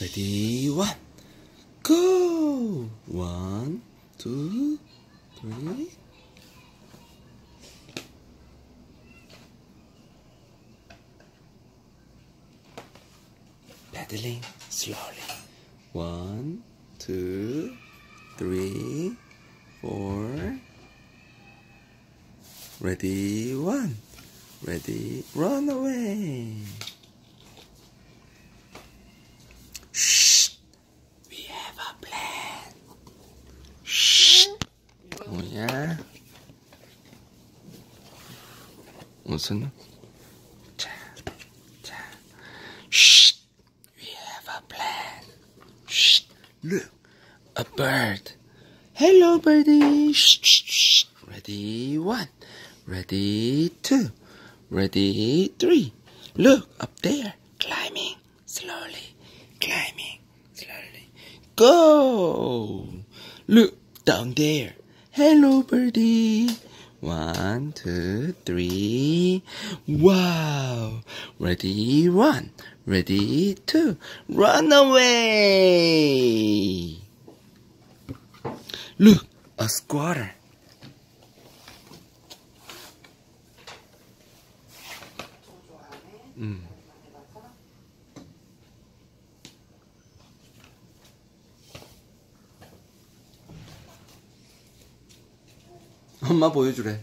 Ready, one, go! One, two, three. Pedaling slowly. One, two, three, four. Ready, one. Ready, run away. Shh. We have a plan. Shh. 뭐야? listen. Shh, we have a plan. Shh, look, a bird. Hello, birdie. Shh, shh, shh. Ready one, ready two, ready three. Look up there, climbing slowly, climbing slowly. Go. Look down there. Hello, birdie. One, two, three. Wow. Ready, one. Ready, two. Run away. Look, a squatter. 음. 엄마 보여주래.